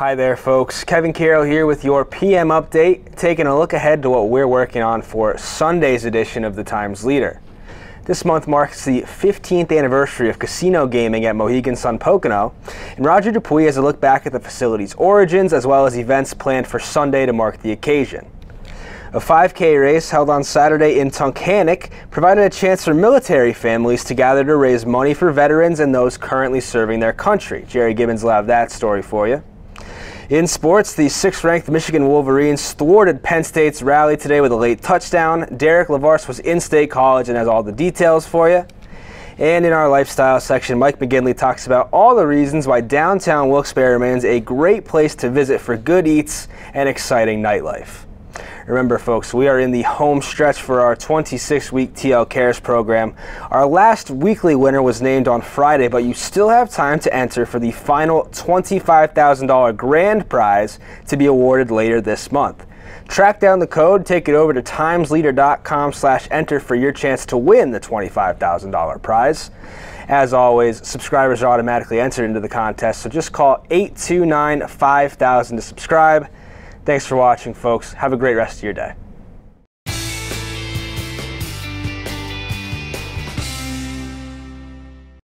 Hi there, folks. Kevin Carroll here with your PM update, taking a look ahead to what we're working on for Sunday's edition of the Times Leader. This month marks the 15th anniversary of casino gaming at Mohegan Sun Pocono, and Roger DuPuis has a look back at the facility's origins as well as events planned for Sunday to mark the occasion. A 5K race held on Saturday in Tunkhannock provided a chance for military families to gather to raise money for veterans and those currently serving their country. Jerry Gibbons will have that story for you. In sports, the sixth-ranked Michigan Wolverines thwarted Penn State's rally today with a late touchdown. Derek Levarse was in State College and has all the details for you. And in our lifestyle section, Mike McGinley talks about all the reasons why downtown Wilkes-Barre remains a great place to visit for good eats and exciting nightlife. Remember, folks, we are in the home stretch for our 26 week TL Cares program. Our last weekly winner was named on Friday, but you still have time to enter for the final $25,000 grand prize to be awarded later this month. Track down the code, take it over to timesleader.com slash enter for your chance to win the $25,000 prize. As always, subscribers are automatically entered into the contest, so just call 829 5000 to subscribe. Thanks for watching, folks. Have a great rest of your day.